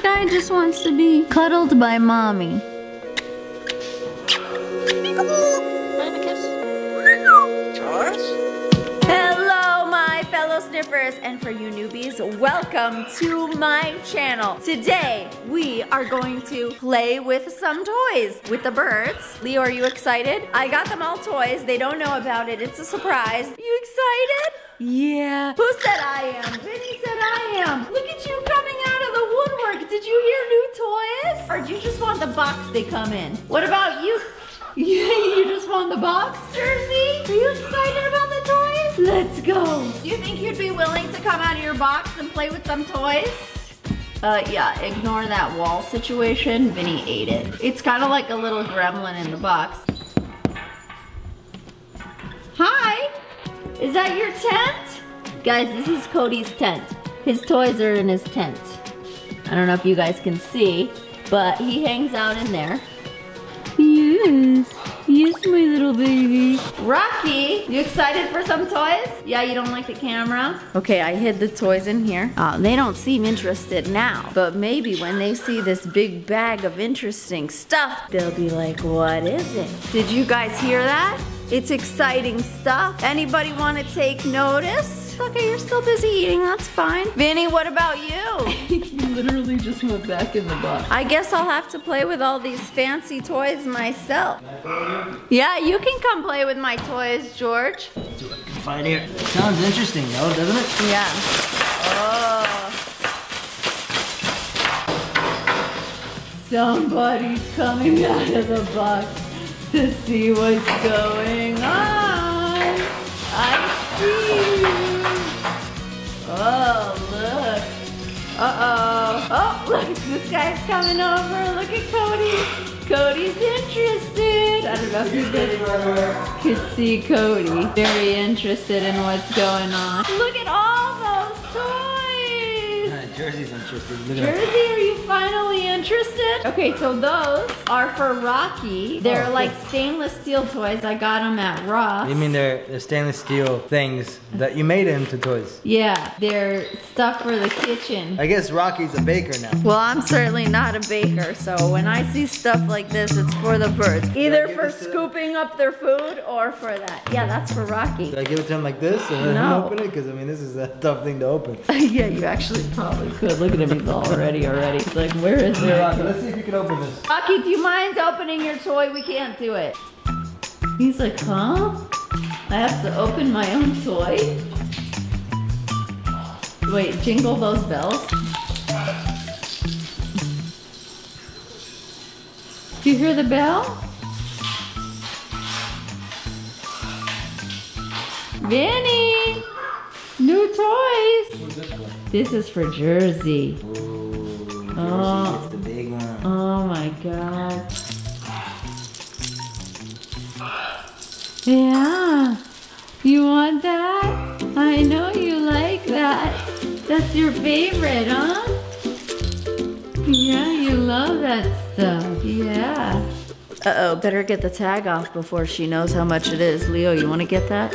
This guy just wants to be cuddled by mommy. Hello, my fellow sniffers, and for you newbies, welcome to my channel. Today, we are going to play with some toys with the birds. Leo, are you excited? I got them all toys. They don't know about it. It's a surprise. You excited? Yeah. Who said I am? Vinny said I am. You just want the box they come in? What about you? you just want the box, Jersey? Are you excited about the toys? Let's go. Do you think you'd be willing to come out of your box and play with some toys? Uh, yeah, ignore that wall situation. Vinny ate it. It's kind of like a little gremlin in the box. Hi, is that your tent? Guys, this is Cody's tent. His toys are in his tent. I don't know if you guys can see, but he hangs out in there. Yes, yes, my little baby. Rocky, you excited for some toys? Yeah, you don't like the camera? Okay, I hid the toys in here. Uh, they don't seem interested now, but maybe when they see this big bag of interesting stuff, they'll be like, what is it? Did you guys hear that? It's exciting stuff. Anybody want to take notice? Okay, you're still busy eating, that's fine. Vinny, what about you? You literally just went back in the box. I guess I'll have to play with all these fancy toys myself. Yeah, you can come play with my toys, George. See what I can find here. Sounds interesting though, doesn't it? Yeah. Oh. Somebody's coming out of the box to see what's going guy's coming over. Look at Cody. Cody's interested. I don't know if you guys could see Cody. Very interested in what's going on. Look at all those toys. Alright, Jersey's interested. Look at Jersey, are you finally interested? Okay, so those are for Rocky. They're Oh, like stainless steel toys. I got them at Ross. You mean they're, they're stainless steel things that you made into toys? Yeah, they're stuff for the kitchen. I guess Rocky's a baker now. Well, I'm certainly not a baker, so when I see stuff like this, it's for the birds. Either for this to them? scooping up their food or for that. Yeah, that's for Rocky. Do I give it to him like this and then No. open it? Because I mean, this is a tough thing to open. yeah, you actually probably could. Look at him, he's all ready already. He's like, where is Hey, it? Rocky, let's see if you can open this. Rocky, do you mind opening your toy? We can't do it. He's like, huh? I have to open my own toy? Wait, jingle those bells. Do you hear the bell? Vinny! New toys! What's this? This is for Jersey. Ooh, Jersey Oh. gets the big one. Oh my god. Yeah. You want that? I know you like that. That's your favorite, huh? Yeah, you love that stuff. Yeah. Uh-oh, better get the tag off before she knows how much it is. Leo, you want to get that?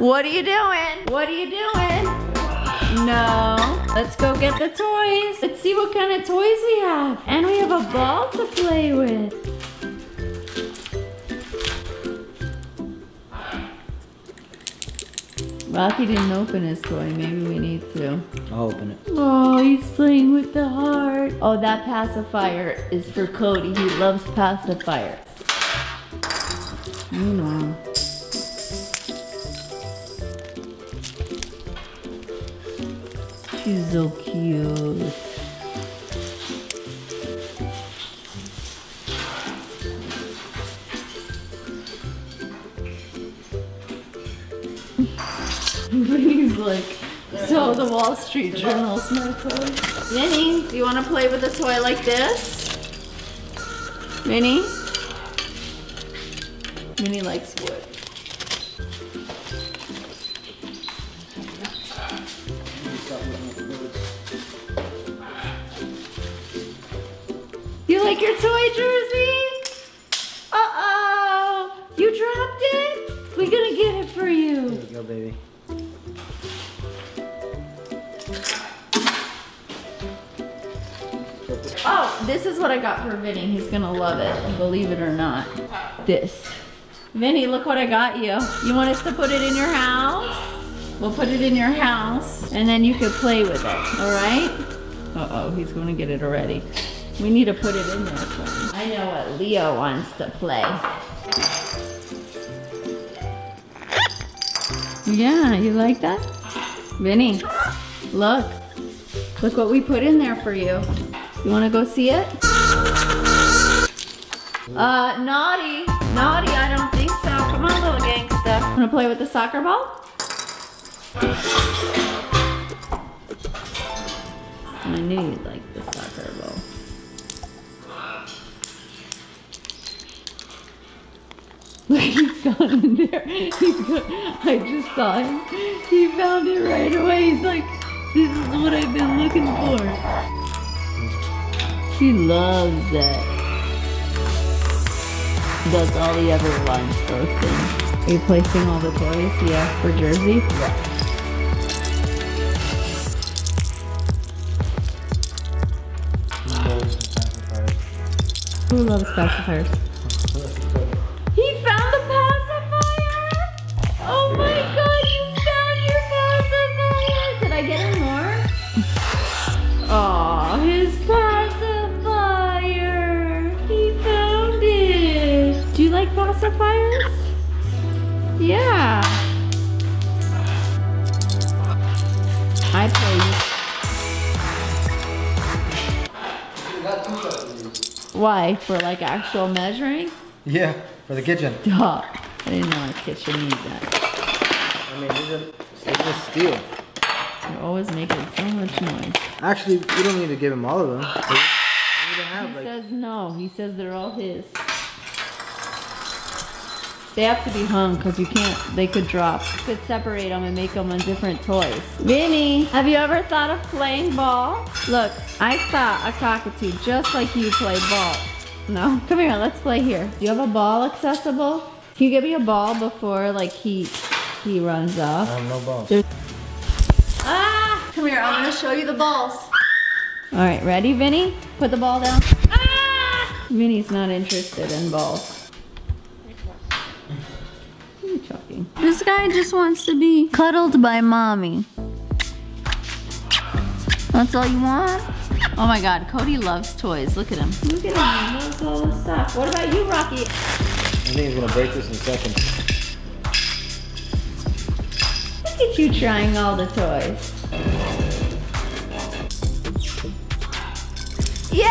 What are you doing? What are you doing? No. Let's go get the toys. Let's see what kind of toys we have. And we have a ball to play with. Rocky didn't open his toy. Maybe we need to. I'll open it. Oh, he's playing with the heart. Oh, that pacifier is for Cody. He loves pacifiers. You know. She's so cute. He's like, so the Wall Street Journal's my toy. Vinny, do you want to play with a toy like this? Vinny? Minnie likes wood. Like your toy, Jersey? Uh-oh! You dropped it? We gonna get it for you. Here you go, baby. Oh, this is what I got for Vinny. He's gonna love it, believe it or not. This. Vinny, look what I got you. You want us to put it in your house? We'll put it in your house and then you can play with it, all right? Uh-oh, he's gonna get it already. We need to put it in there. I know what Leo wants to play. Yeah, you like that? Vinny, look. Look what we put in there for you. You wanna go see it? Uh, naughty. Naughty, I don't think so. Come on, little gangsta. Wanna play with the soccer ball? I knew you'd like the soccer ball. Look, he's gone in there. He's gone. I just saw him. He found it right away. He's like, this is what I've been looking for. He loves that. That's all he ever wants, those things. Are you placing all the toys? Yeah, for Jersey? Yeah. Who loves pacifiers? Aw, his pacifier! He found it! Do you like pacifiers? Yeah. I play Why? For like actual measuring? Yeah, for the kitchen. Duh. I didn't know a kitchen needs that. I mean, these are, these are steel. You're always making so much noise. Actually, you don't need to give him all of them. You have He like. says no. He says they're all his. They have to be hung because you can't, they could drop. You could separate them and make them on different toys. Vinny, have you ever thought of playing ball? Look, I saw a cockatoo just like you play ball. No? Come here, let's play here. Do you have a ball accessible? Can you give me a ball before like he he runs off? I have no balls. There's- Ah! Come here, I'm gonna show you the balls. All right, ready, Vinny? Put the ball down. Ah! Vinny's not interested in balls. What are you talking? This guy just wants to be cuddled by mommy. That's all you want? Oh my god, Cody loves toys. Look at him. Look at him. He loves all the stuff. What about you, Rocky? I think he's gonna break this in seconds. Look at you trying all the toys. Yay!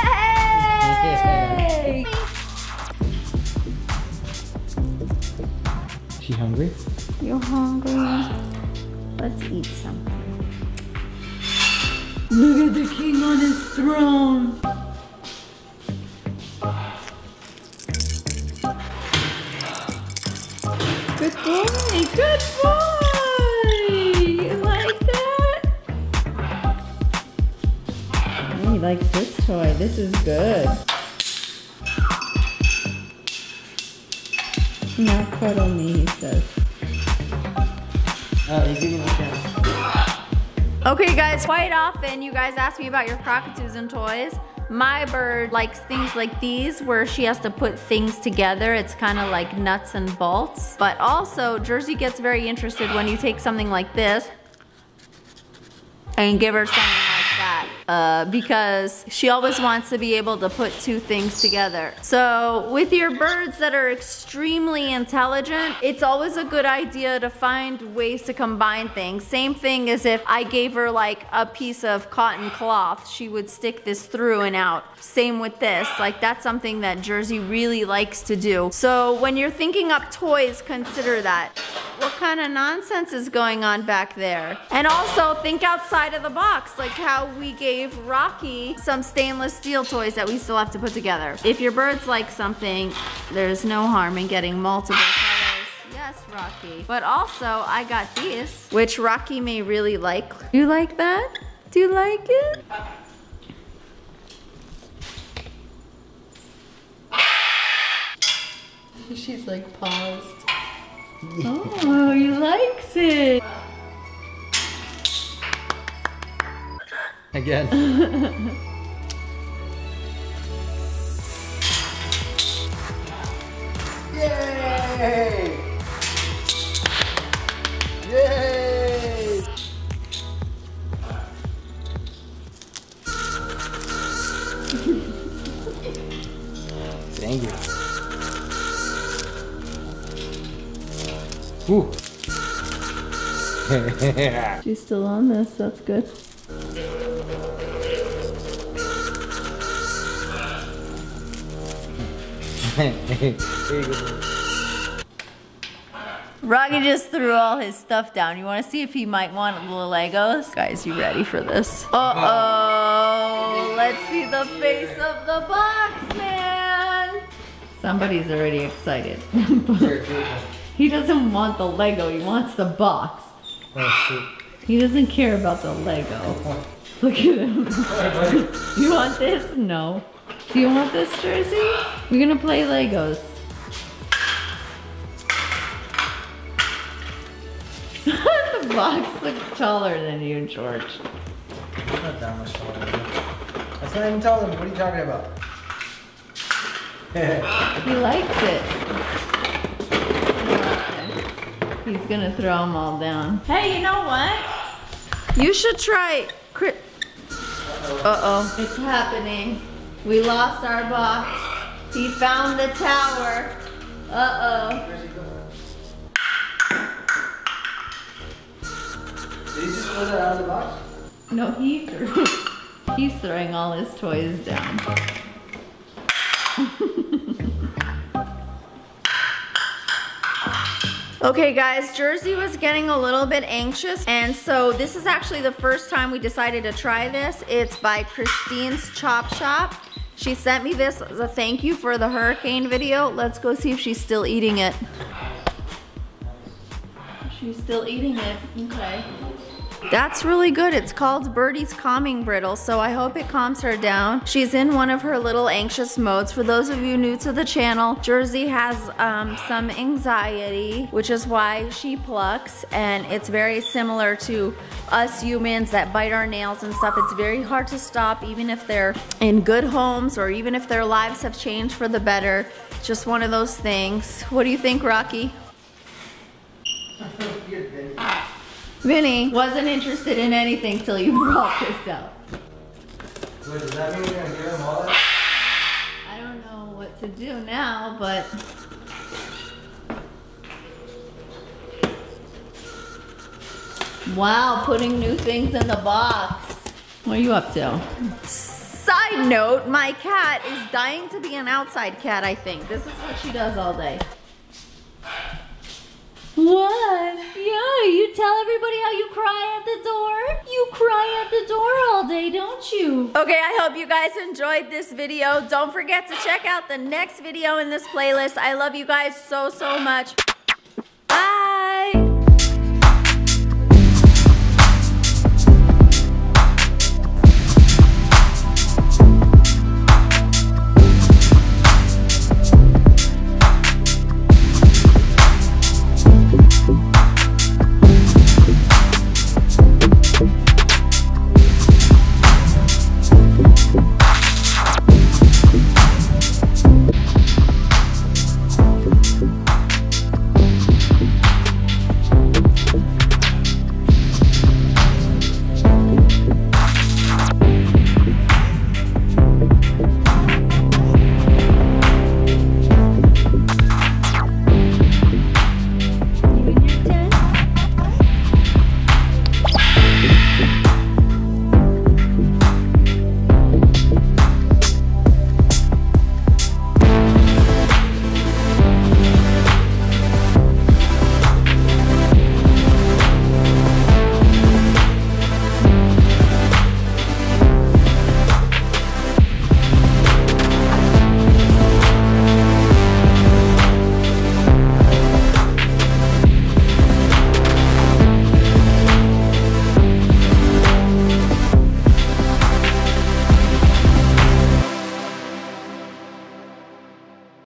She hungry? You're hungry? Let's eat something. Look at the king on his throne. Good boy, good boy. Likes this toy. This is good. Now cuddle me, he says. Oh, he's eating the can. Okay, guys, quite often you guys ask me about your cockatoos and toys. My bird likes things like these where she has to put things together. It's kind of like nuts and bolts. But also, Jersey gets very interested when you take something like this and give her something like that. Uh, because she always wants to be able to put two things together. So with your birds that are extremely intelligent, it's always a good idea to find ways to combine things. Same thing as if I gave her like a piece of cotton cloth, she would stick this through and out. Same with this, like that's something that Jersey really likes to do. So when you're thinking up toys, consider that. What kind of nonsense is going on back there? And also think outside of the box, like how we gave Rocky some stainless steel toys that we still have to put together. If your birds like something, there's no harm in getting multiple colors. Yes, Rocky. But also, I got these, which Rocky may really like. Do you like that? Do you like it? She's like paused. Oh, he likes it. Again. Yay! Yay! Thank you. Ooh. She's still on this, that's good. Rocky just threw all his stuff down. You want to see if he might want little Legos? Guys, you ready for this? Uh-oh. Let's see the face of the box, man. Somebody's already excited. He doesn't want the Lego. He wants the box. He doesn't care about the Lego. Look at him. You want this? No. Do you want this jersey? We're gonna play Legos. the box looks taller than you, George. Not that much taller. than you. That's not even taller. What are you talking about? He likes it. He's gonna throw them all down. Hey, you know what? You should try... Uh-oh. It's happening. We lost our box. He found the tower. Uh-oh. Did he just pull that out of the box? No, he threw. He's throwing all his toys down. Okay guys, Jersey was getting a little bit anxious and so this is actually the first time we decided to try this. It's by Christine's Chop Shop. She sent me this as a thank you for the hurricane video. Let's go see if she's still eating it. She's still eating it. Okay. That's really good. It's called Birdie's Calming Brittle, so I hope it calms her down. She's in one of her little anxious modes. For those of you new to the channel, Jersey has um, some anxiety, which is why she plucks, and it's very similar to us humans that bite our nails and stuff. It's very hard to stop, even if they're in good homes or even if their lives have changed for the better. Just one of those things. What do you think, Rocky? Vinny wasn't interested in anything till you brought this up. Wait, does that mean we're gonna give him all that? I don't know what to do now, but wow, putting new things in the box. What are you up to? Side note, my cat is dying to be an outside cat, I think. This is what she does all day. What? Yeah, you tell everybody how you cry at the door. You cry at the door all day, don't you? Okay, I hope you guys enjoyed this video. Don't forget to check out the next video in this playlist. I love you guys so, so much.